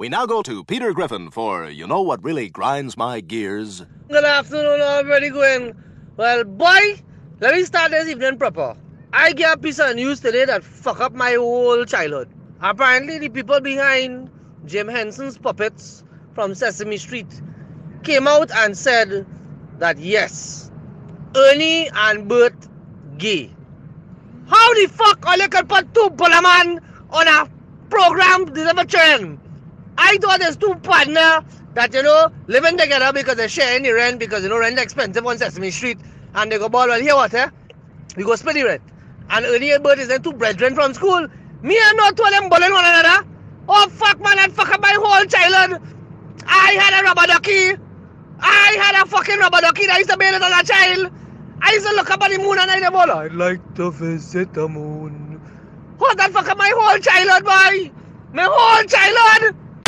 We now go to Peter Griffin for You Know What Really Grinds My Gears. Good afternoon, everybody going. Well, boy, let me start this evening proper. I get a piece of news today that fuck up my whole childhood. Apparently, the people behind Jim Henson's puppets from Sesame Street came out and said that yes, Ernie and Bert gay. How the fuck are you can put two man on a program ever trend? I thought there's two partner that you know living together because they share any rent because you know rent expensive on Sesame Street and they go ball well here what eh? We go split the rent. And and Bert is then two brethren from school. Me and not two of them bullying one another. Oh fuck man, that fuck up my whole childhood. I had a rubber ducky. I had a fucking rubber ducky that I used to bathe it child. I used to look up at the moon and I never I'd like to visit the moon. What that fuck up my whole childhood, boy? My whole childhood!